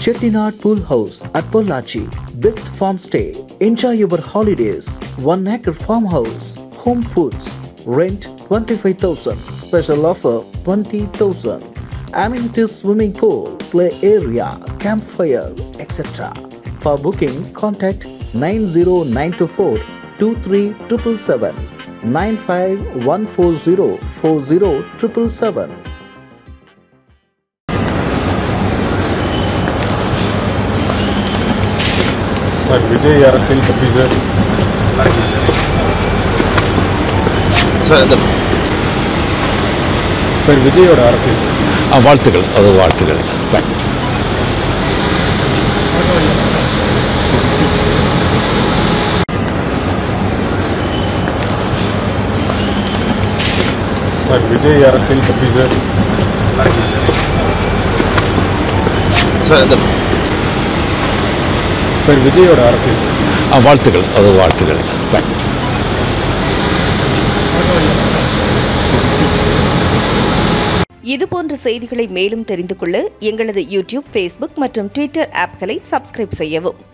Chettinad Pool House at Pollachi. Best farm stay. Enjoy your holidays. One acre farmhouse. Home foods. Rent 25,000. Special offer 20,000. Amenities swimming pool, play area, campfire, etc. For booking, contact 90924 23777 95140 40777. Sir Vijay அரசியல் பற்றி sir sir இந்த sir விஜயோட அரசியல் ஆ, வாழ்த்துக்கள் அது வாழ்த்துக்கள். Sir Vijay அரசியல் பற்றி சார் சார் இந்த சார் விஜயோட அரசியல். ஆ, வாழ்த்துக்கள். அது வாழ்த்துக்கள். பை. இதுபோன்ற செய்திகளை மேலும் தெரிந்து கொள்ள எங்களது யூடியூப் ஃபேஸ்புக் மற்றும் ட்விட்டர் ஆப்களை சப்ஸ்கிரைப் செய்யவும்.